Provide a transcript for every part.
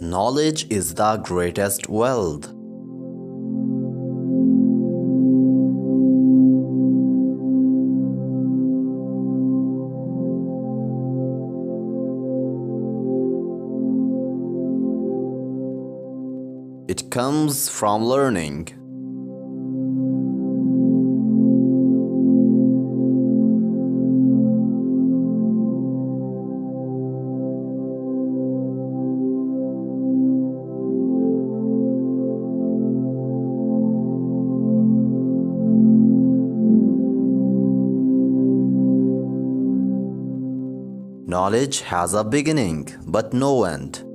Knowledge is the greatest wealth. It comes from learning. Knowledge has a beginning, but no end.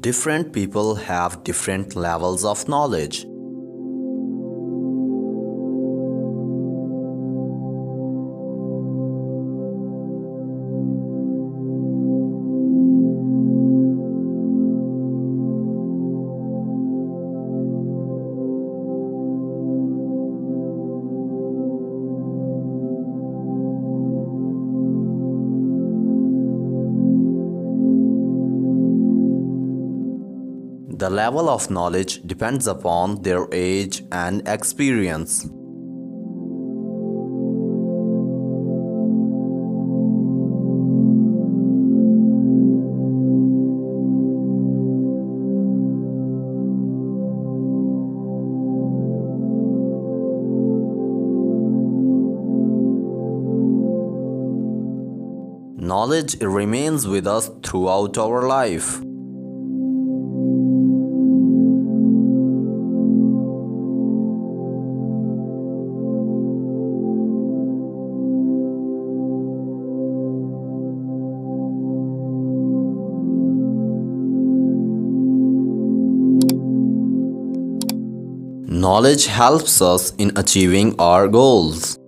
Different people have different levels of knowledge. The level of knowledge depends upon their age and experience. Knowledge remains with us throughout our life. Knowledge helps us in achieving our goals.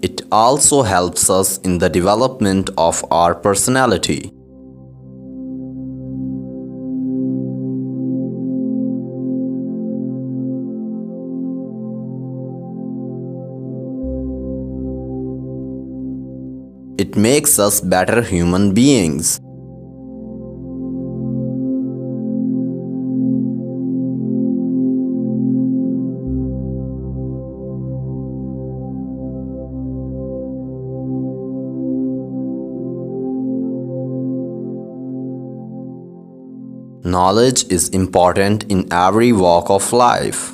It also helps us in the development of our personality. It makes us better human beings. Knowledge is important in every walk of life.